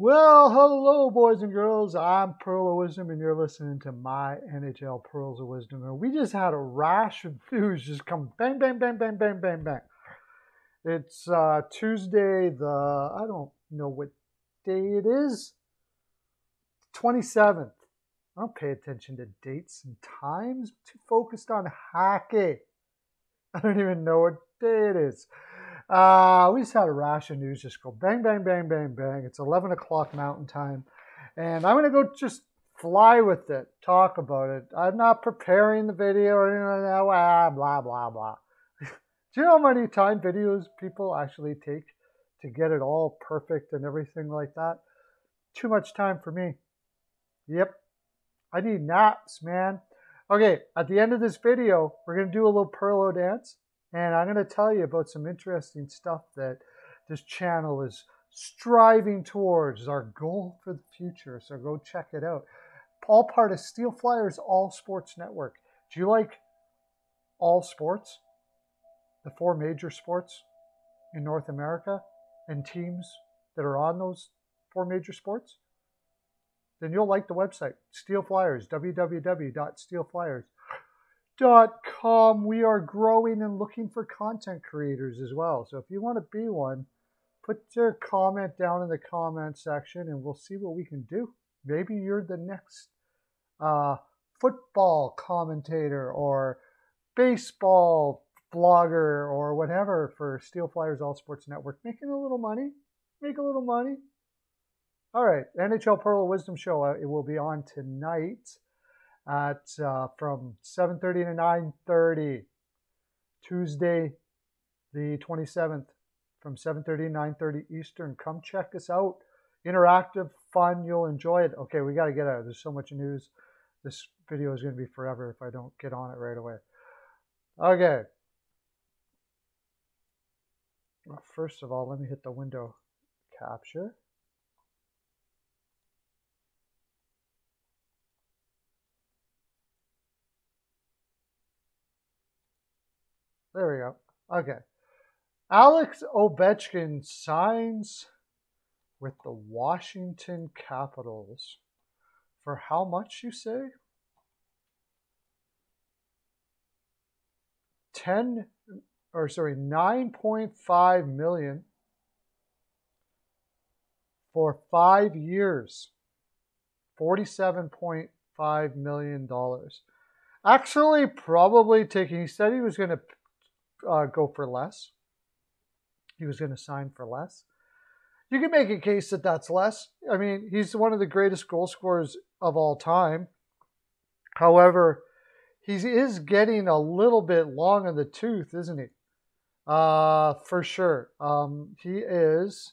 Well, hello, boys and girls. I'm Pearl of Wisdom, and you're listening to my NHL Pearls of Wisdom. And we just had a rash of news just come bang, bang, bang, bang, bang, bang, bang. It's uh, Tuesday, the, I don't know what day it is, 27th. I don't pay attention to dates and times. I'm too focused on hockey. I don't even know what day it is. Uh, we just had a rash of news just go bang, bang, bang, bang, bang. It's 11 o'clock Mountain Time. And I'm going to go just fly with it, talk about it. I'm not preparing the video or anything like that. Blah, blah, blah, blah. Do you know how many time videos people actually take to get it all perfect and everything like that? Too much time for me. Yep. I need naps, man. Okay, at the end of this video, we're going to do a little Perlo dance. And I'm going to tell you about some interesting stuff that this channel is striving towards, our goal for the future. So go check it out. All part of Steel Flyers All Sports Network. Do you like all sports? The four major sports in North America and teams that are on those four major sports? Then you'll like the website, Steel Flyers, www.steelflyers.com com. We are growing and looking for content creators as well. So if you want to be one, put your comment down in the comment section and we'll see what we can do. Maybe you're the next uh, football commentator or baseball blogger or whatever for Steel Flyers All Sports Network, making a little money. Make a little money. All right, NHL Pearl of Wisdom show. Uh, it will be on tonight at uh, from 7:30 to 9:30 Tuesday the 27th from 7:30 to 9:30 Eastern. Come check us out. Interactive fun you'll enjoy it. Okay we got to get out there's so much news. This video is going to be forever if I don't get on it right away. Okay. First of all let me hit the window capture There we go. Okay. Alex Ovechkin signs with the Washington Capitals for how much you say? 10 or sorry, 9.5 million for 5 years. 47.5 million dollars. Actually probably taking he said he was going to uh, go for less. He was going to sign for less. You can make a case that that's less. I mean, he's one of the greatest goal scorers of all time. However, he is getting a little bit long in the tooth, isn't he? Uh, for sure. Um, he is.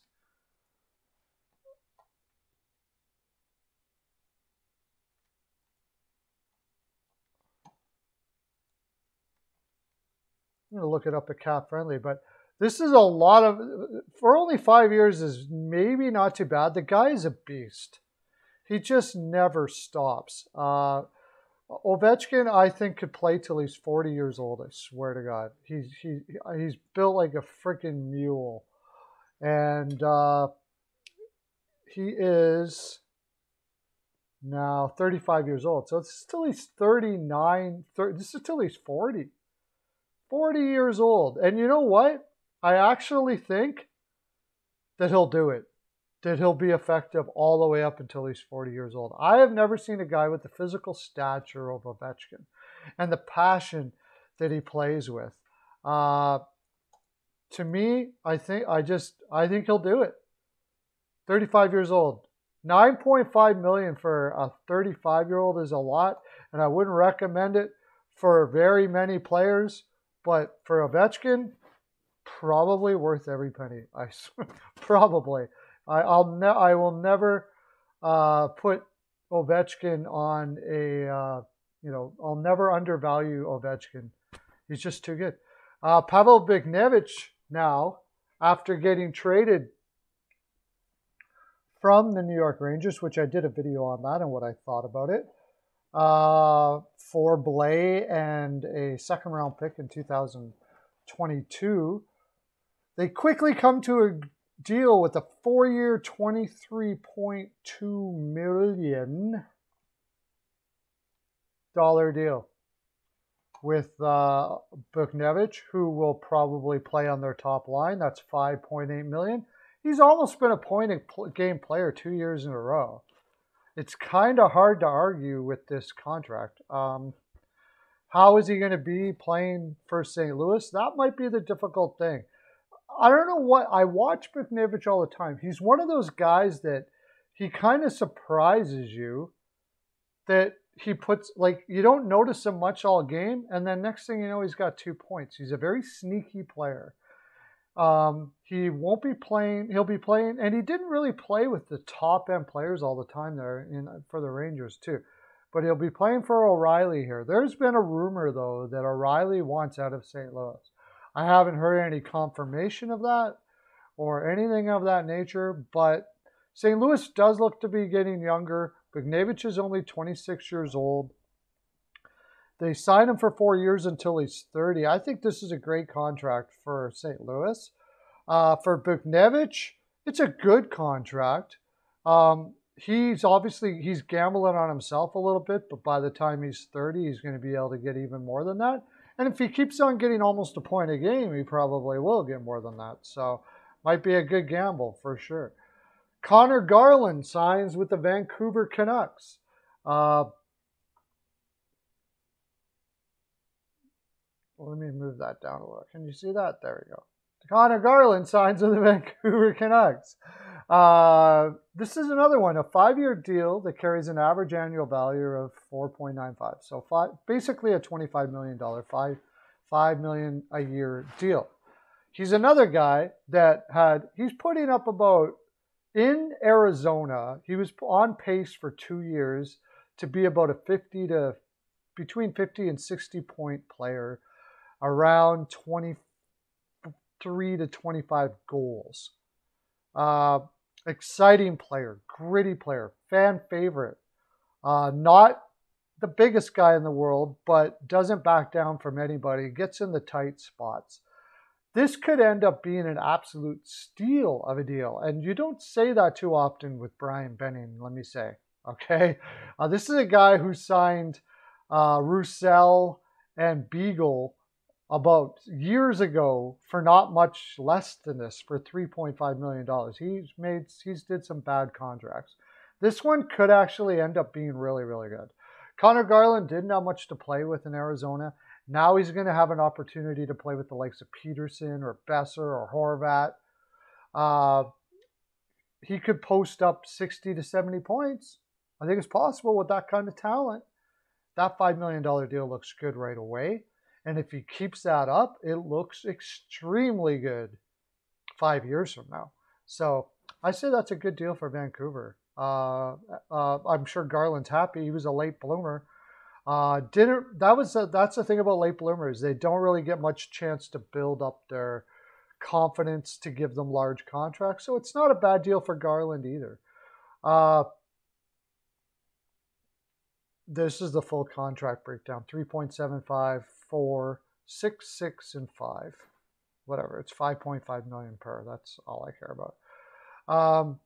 Going to look it up at Cap Friendly, but this is a lot of for only five years is maybe not too bad. The guy is a beast. He just never stops. Uh, Ovechkin, I think, could play till he's 40 years old. I swear to God, he's he he's built like a freaking mule, and uh, he is now 35 years old. So it's still he's 39. 30, this is till he's 40. 40 years old. And you know what? I actually think that he'll do it, that he'll be effective all the way up until he's 40 years old. I have never seen a guy with the physical stature of Ovechkin and the passion that he plays with. Uh, to me, I think I just I think he'll do it. 35 years old. 9.5 million for a 35 year old is a lot, and I wouldn't recommend it for very many players. But for Ovechkin, probably worth every penny. I probably. I, I'll ne- I will never uh, put Ovechkin on a uh, you know I'll never undervalue Ovechkin. He's just too good. Uh, Pavel Buchnevich now after getting traded from the New York Rangers, which I did a video on that and what I thought about it uh, for Blais and a second round pick in 2022. They quickly come to a deal with a twenty-three point two million dollar deal with uh, Buchnevich, who will probably play on their top line. That's 5.8 million. He's almost been a point game player two years in a row. It's kind of hard to argue with this contract. Um, how is he going to be playing for St. Louis? That might be the difficult thing. I don't know what I watch Buchnevich all the time. He's one of those guys that he kind of surprises you that he puts like you don't notice him much all game, and then next thing you know, he's got two points. He's a very sneaky player. Um, he won't be playing. He'll be playing, and he didn't really play with the top end players all the time there in for the Rangers too. But he'll be playing for O'Reilly here. There's been a rumor though that O'Reilly wants out of St. Louis. I haven't heard any confirmation of that or anything of that nature, but St. Louis does look to be getting younger. Buchnevich is only 26 years old. They signed him for four years until he's 30. I think this is a great contract for St. Louis. Uh, for Buchnevich, it's a good contract. Um, he's obviously he's gambling on himself a little bit, but by the time he's 30, he's going to be able to get even more than that. And if he keeps on getting almost a point a game, he probably will get more than that. So might be a good gamble for sure. Conor Garland signs with the Vancouver Canucks. Uh, let me move that down a little. Can you see that? There we go. Conor Garland signs with the Vancouver Canucks. Uh, this is another one, a five-year deal that carries an average annual value of 4.95. So five, basically a $25 million, five, five million a year deal. He's another guy that had, he's putting up about in Arizona, he was on pace for two years to be about a 50 to between 50 and 60 point player, around 23 to 25 goals. Uh, exciting player, gritty player, fan favorite. Uh, not the biggest guy in the world, but doesn't back down from anybody, gets in the tight spots. This could end up being an absolute steal of a deal. And you don't say that too often with Brian Benning, let me say. Okay. Uh, this is a guy who signed uh, Roussel and Beagle about years ago for not much less than this for $3.5 million. He's made, he's did some bad contracts. This one could actually end up being really, really good. Conor Garland didn't have much to play with in Arizona. Now he's going to have an opportunity to play with the likes of Pettersson or Boeser or Horvat. Uh, he could post up 60 to 70 points. I think it's possible with that kind of talent. That $5 million deal looks good right away. And if he keeps that up, it looks extremely good five years from now. So I say that's a good deal for Vancouver. Uh, uh, I'm sure Garland's happy. He was a late bloomer. Uh, didn't that was a, that's the thing about late bloomers. They don't really get much chance to build up their confidence to give them large contracts. So it's not a bad deal for Garland either. Uh, this is the full contract breakdown 3.75, 4, 6, 6, and 5. Whatever. It's 5.5 million per. That's all I care about. Um,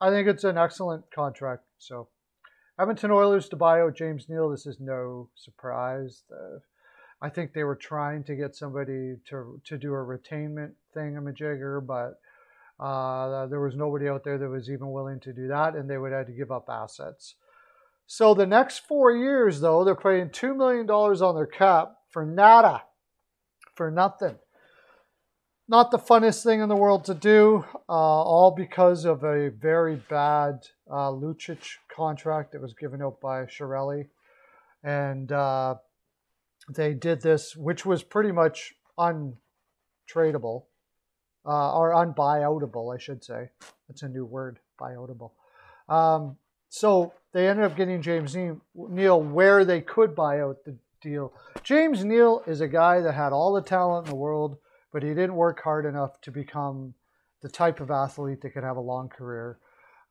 I think it's an excellent contract. So Edmonton Oilers to buy out James Neal. This is no surprise. Uh, I think they were trying to get somebody to to do a retainment thing, a majigger, but uh, there was nobody out there that was even willing to do that, and they would have to give up assets. So the next four years, though, they're paying two million dollars on their cap for nada, for nothing not the funnest thing in the world to do, uh, all because of a very bad uh, Lucic contract that was given out by Chiarelli. And uh, they did this, which was pretty much untradeable uh, or unbuyoutable, I should say. That's a new word, buyoutable. Um, so they ended up getting James Neal where they could buy out the deal. James Neal is a guy that had all the talent in the world but he didn't work hard enough to become the type of athlete that could have a long career.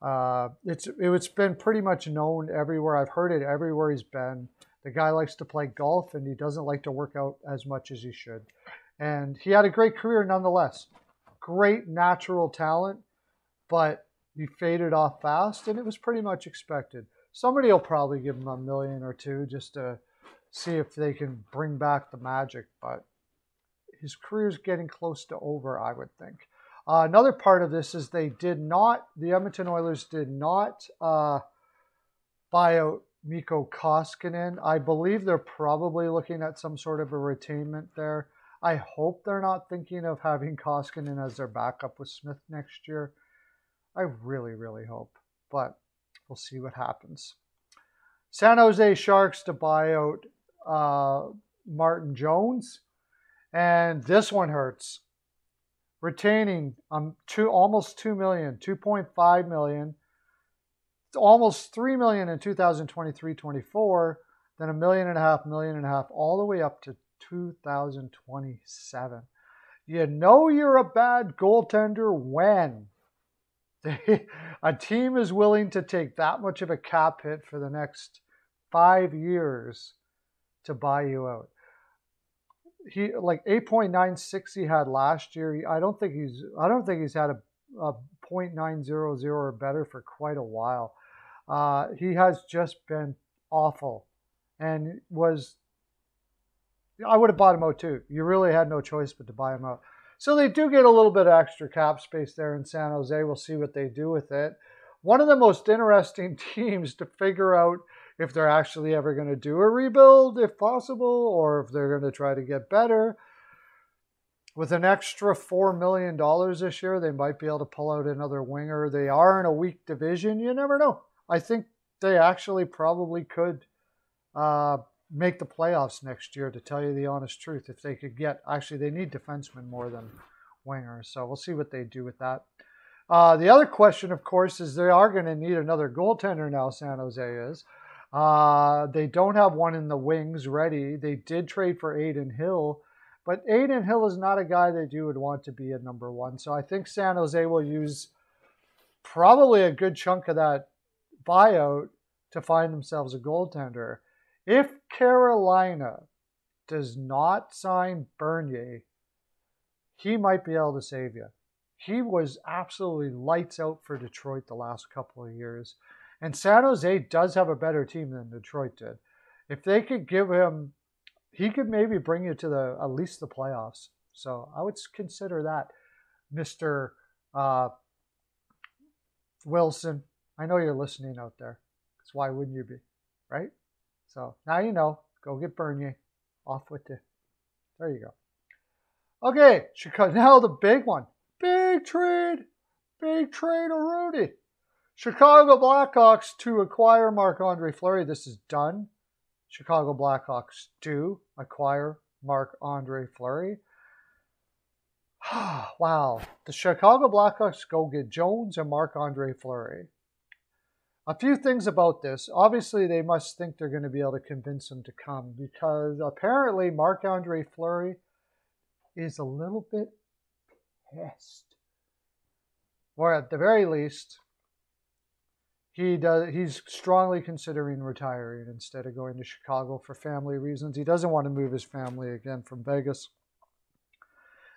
Uh, it's it's been pretty much known everywhere. I've heard it everywhere he's been. The guy likes to play golf and he doesn't like to work out as much as he should. And he had a great career nonetheless. great natural talent, but he faded off fast, and it was pretty much expected. Somebody will probably give him a million or two just to see if they can bring back the magic, but his career's getting close to over, I would think. Uh, another part of this is they did not, the Edmonton Oilers did not uh, buy out Mikko Koskinen. I believe they're probably looking at some sort of a retainment there. I hope they're not thinking of having Koskinen as their backup with Smith next year. I really, really hope, but we'll see what happens. San Jose Sharks to buy out uh, Martin Jones, and this one hurts. Retaining um two almost two million, 2.5 million, almost three million in 2023-24, then a million and a half, million and a half, all the way up to 2027. You know you're a bad goaltender when a team is willing to take that much of a cap hit for the next five years to buy you out. He like 8.96 he had last year. I don't think he's I don't think he's had a, a 0.900 or better for quite a while. Uh, he has just been awful and was I would have bought him out too. You really had no choice but to buy him out. So they do get a little bit extra cap space there in San Jose. We'll see what they do with it. One of the most interesting teams to figure out if they're actually ever going to do a rebuild, if possible, or if they're going to try to get better. With an extra $4 million this year, they might be able to pull out another winger. They are in a weak division. You never know. I think they actually probably could uh, make the playoffs next year, to tell you the honest truth. If they could get, actually, they need defensemen more than wingers. So we'll see what they do with that. Uh, the other question, of course, is they are going to need another goaltender now, San Jose is. Uh, they don't have one in the wings ready. They did trade for Adin Hill, but Adin Hill is not a guy that you would want to be a number one. So I think San Jose will use probably a good chunk of that buyout to find themselves a goaltender. If Carolina does not sign Bernier, he might be able to save you. He was absolutely lights out for Detroit the last couple of years. And San Jose does have a better team than Detroit did. If they could give him, he could maybe bring you to the at least the playoffs. So I would consider that, Mister uh, Wilson. I know you're listening out there. Because why wouldn't you be, right? So now you know. Go get Bernier. Off with it. There you go. Okay, Chicago. Now the big one. Big trade. Big trade Rudy. Chicago Blackhawks to acquire Marc Andre Fleury. This is done. Chicago Blackhawks do acquire Marc Andre Fleury. wow. The Chicago Blackhawks go get Jones and Marc Andre Fleury. A few things about this. Obviously, they must think they're going to be able to convince him to come because apparently Marc Andre Fleury is a little bit pissed. Or at the very least, he does he's strongly considering retiring instead of going to Chicago for family reasons. He doesn't want to move his family again from Vegas.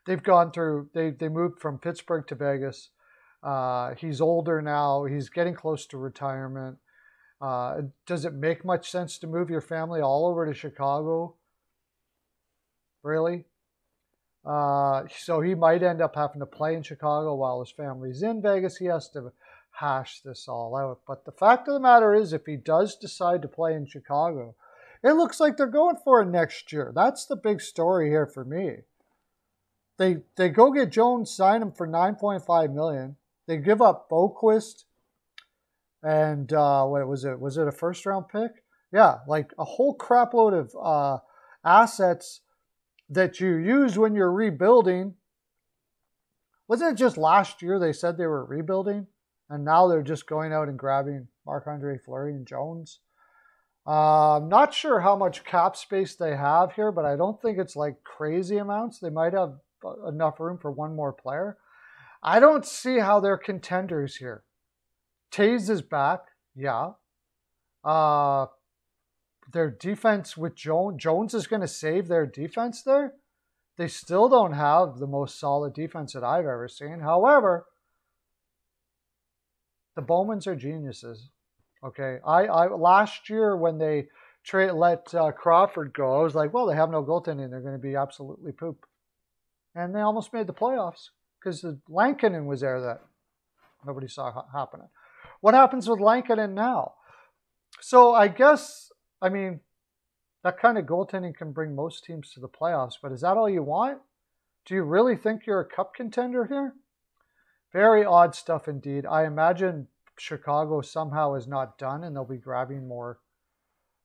They've gone through they they moved from Pittsburgh to Vegas. Uh, he's older now. He's getting close to retirement. Uh, does it make much sense to move your family all over to Chicago? Really? Uh, so he might end up having to play in Chicago while his family's in Vegas. He has to hash this all out. But the fact of the matter is, if he does decide to play in Chicago, it looks like they're going for it next year. That's the big story here for me. They they go get Jones, sign him for nine point five million. They give up Boqvist and uh, what was it? Was it a first round pick? Yeah, like a whole crapload of uh, assets that you use when you're rebuilding. Wasn't it just last year they said they were rebuilding? and now they're just going out and grabbing Marc Andre Fleury and Jones. Uh, I'm not sure how much cap space they have here, but I don't think it's like crazy amounts. They might have enough room for one more player. I don't see how they're contenders here. Toews is back, yeah. Uh, their defense with Jones, Jones is going to save their defense there. They still don't have the most solid defense that I've ever seen. However, the Bowmans are geniuses. Okay, I, I last year when they trade let uh, Crawford go, I was like, well, they have no goaltending; they're going to be absolutely poop, and they almost made the playoffs because the Lankinen was there that nobody saw happening. What happens with Lankinen now? So I guess I mean that kind of goaltending can bring most teams to the playoffs, but is that all you want? Do you really think you're a cup contender here? Very odd stuff indeed. I imagine Chicago somehow is not done, and they'll be grabbing more,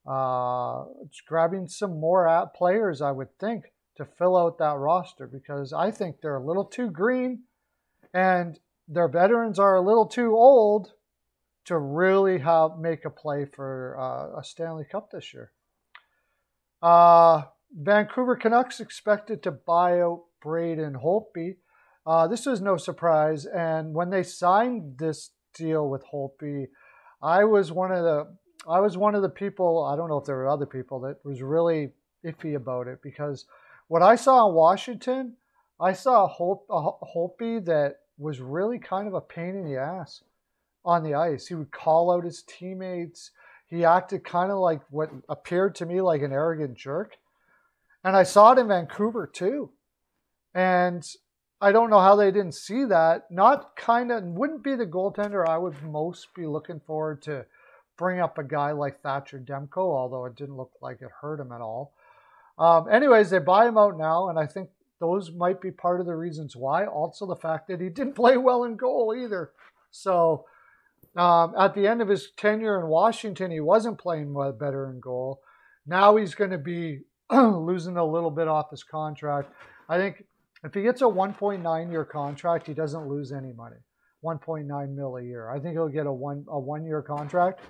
uh, grabbing some more players. I would think to fill out that roster because I think they're a little too green, and their veterans are a little too old to really have make a play for uh, a Stanley Cup this year. Uh, Vancouver Canucks expected to buy out Braden Holtby. Uh, this was no surprise, and when they signed this deal with Holtby. I was one of the I was one of the people. I don't know if there were other people that was really iffy about it because what I saw in Washington, I saw a, Hol- a that was really kind of a pain in the ass on the ice. He would call out his teammates. He acted kind of like what appeared to me like an arrogant jerk. And I saw it in Vancouver too. And I don't know how they didn't see that. Not kind of wouldn't be the goaltender I would most be looking forward to bring up a guy like Thatcher Demko, although it didn't look like it hurt him at all. Um, anyways, they buy him out now, and I think those might be part of the reasons why. Also, the fact that he didn't play well in goal either. So, um, at the end of his tenure in Washington, he wasn't playing well, better in goal. Now he's going to be losing a little bit off his contract. I think if he gets a 1.9 year contract, he doesn't lose any money. 1.9 mil a year. I think he'll get a one a one year contract,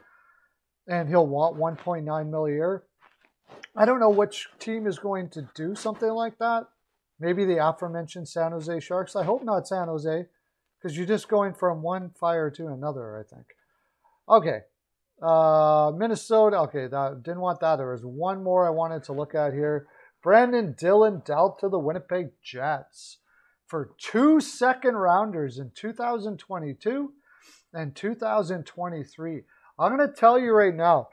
and he'll want 1.9 mil a year. I don't know which team is going to do something like that. Maybe the aforementioned San Jose Sharks. I hope not San Jose, because you're just going from one fire to another. I think. Okay, uh, Minnesota. Okay, that didn't want that. There was one more I wanted to look at here. Brenden Dillon dealt to the Winnipeg Jets for two second rounders in 2022 and 2023. I'm going to tell you right now,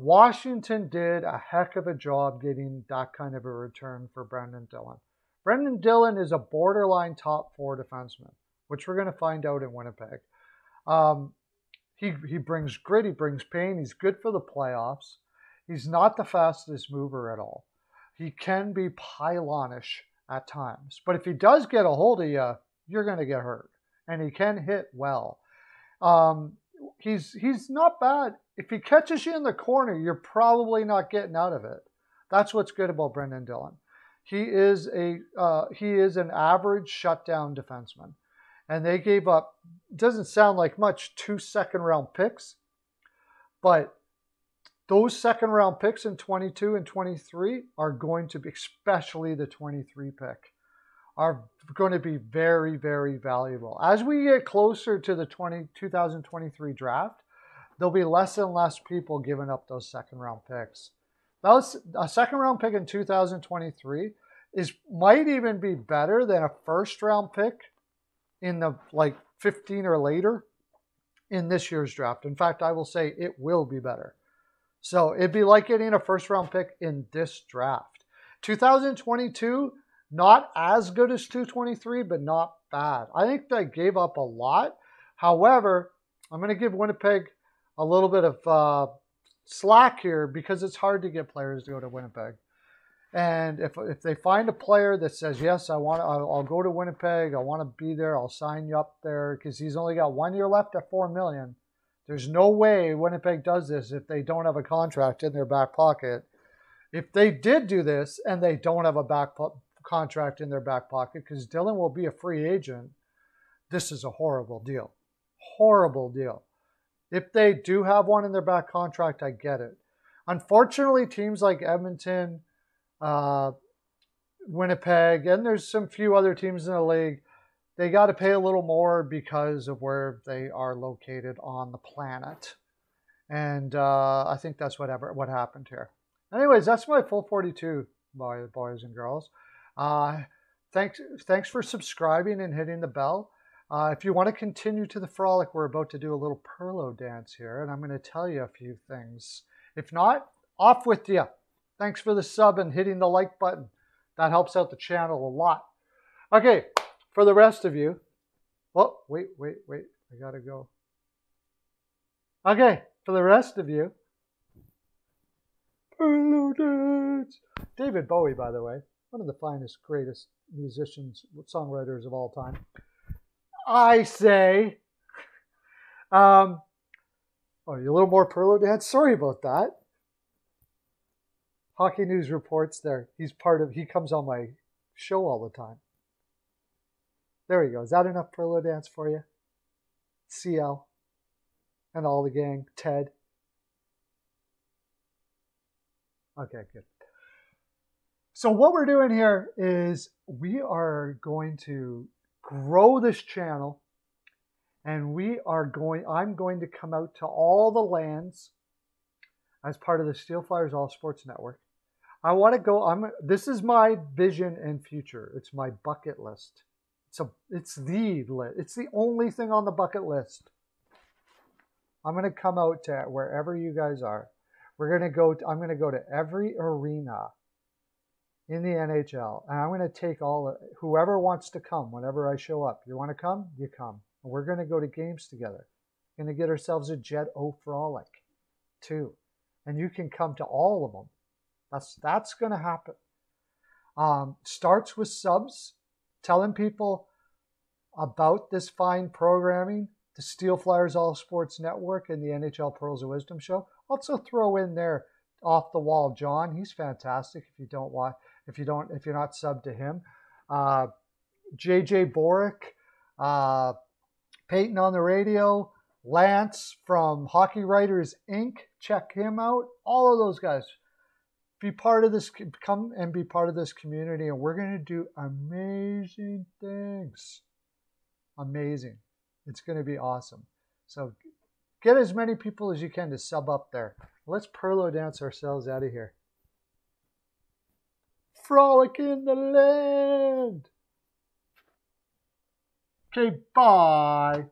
Washington did a heck of a job getting that kind of a return for Brenden Dillon. Brenden Dillon is a borderline top four defenseman, which we're going to find out in Winnipeg. Um, he, he brings grit, he brings pain, he's good for the playoffs. He's not the fastest mover at all he can be pylonish at times. But if he does get a hold of you, you're going to get hurt. And he can hit well. Um, he's he's not bad. If he catches you in the corner, you're probably not getting out of it. That's what's good about Brenden Dillon. He is a uh, he is an average shutdown defenseman, and they gave up. Doesn't sound like much two second round picks, but those second round picks in 22 and 23 are going to be, especially the 23 pick, are going to be very, very valuable. As we get closer to the 20, 2023 draft, there'll be less and less people giving up those second round picks. That was a second round pick in 2023 is might even be better than a first round pick in the like 15 or later in this year's draft. In fact, I will say it will be better. So it'd be like getting a first round pick in this draft. 2022, not as good as 223, but not bad. I think they gave up a lot. However, I'm going to give Winnipeg a little bit of uh, slack here because it's hard to get players to go to Winnipeg. And if, if they find a player that says, yes, I want, I'll, I'll go to Winnipeg, I want to be there, I'll sign you up there because he's only got one year left at four million there's no way Winnipeg does this if they don't have a contract in their back pocket. If they did do this and they don't have a back po- contract in their back pocket, because Dillon will be a free agent, this is a horrible deal. Horrible deal. If they do have one in their back contract, I get it. Unfortunately, teams like Edmonton, uh, Winnipeg, and there's some few other teams in the league they got to pay a little more because of where they are located on the planet. And uh, I think that's whatever what happened here. Anyways, that's my full 42, boys and girls. Uh, thanks, thanks for subscribing and hitting the bell. Uh, if you want to continue to the frolic, we're about to do a little Perlo dance here, and I'm going to tell you a few things. If not, off with you. Thanks for the sub and hitting the like button. That helps out the channel a lot. Okay, for the rest of you, oh, wait, wait, wait, I gotta go. Okay, for the rest of you, Perlo dance. David Bowie, by the way, one of the finest, greatest musicians, songwriters of all time. I say, um, oh, you a little more Perlo dance? Sorry about that. Hockey News reports there. He's part of, he comes on my show all the time. There we go. Is that enough Perlo dance for you? CL and all the gang, Ted. Okay, good. So what we're doing here is we are going to grow this channel and we are going, I'm going to come out to all the lands as part of the Steel Flyers All Sports Network. I want to go, I'm, this is my vision and future. It's my bucket list. It's a, it's the list. It's the only thing on the bucket list. I'm going to come out to wherever you guys are. We're going to go, to, I'm going to go to every arena in the NHL. And I'm going to take all, whoever wants to come whenever I show up. You want to come? You come. And we're going to go to games together. Going to get ourselves a Jet O Frolic too. And you can come to all of them. That's, that's going to happen. Um, starts with subs, telling people about this fine programming, the Steel Flyers All Sports Network, and the NHL Pearls of Wisdom show. Also throw in there off the wall John. He's fantastic. If you don't want, if you don't, if you're not sub to him, uh, JJ Borick, uh, Peyton on the radio, Lance from Hockey Writers Inc. Check him out. All of those guys. Be part of this. Come and be part of this community, and we're going to do amazing things. Amazing. It's going to be awesome. So get as many people as you can to sub up there. Let's Perlo dance ourselves out of here. Frolic in the land. Okay, bye.